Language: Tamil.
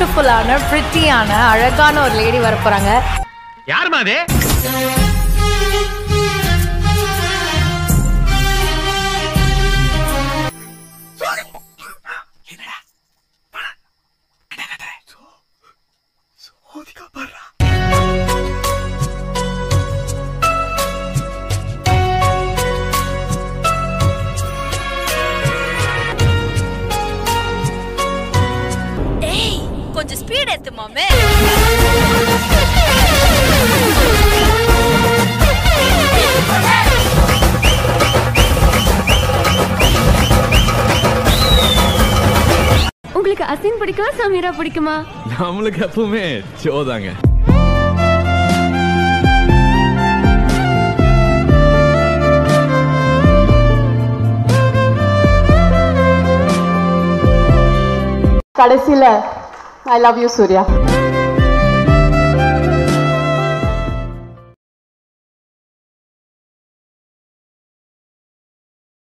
பியூட்டிஃபுல்லான பிரிட்டியான அழகான ஒரு லேடி வர போறாங்க யாருமா அது ஏய் கொஞ்சம் ஸ்பீட் ஏத்து மாமே உங்களுக்கு அசின் பிடிக்குமா சமீரா பிடிக்குமா? நம்மளுக்கு எப்பவுமே சோதாங்க கடைசியில் I love you, Surya.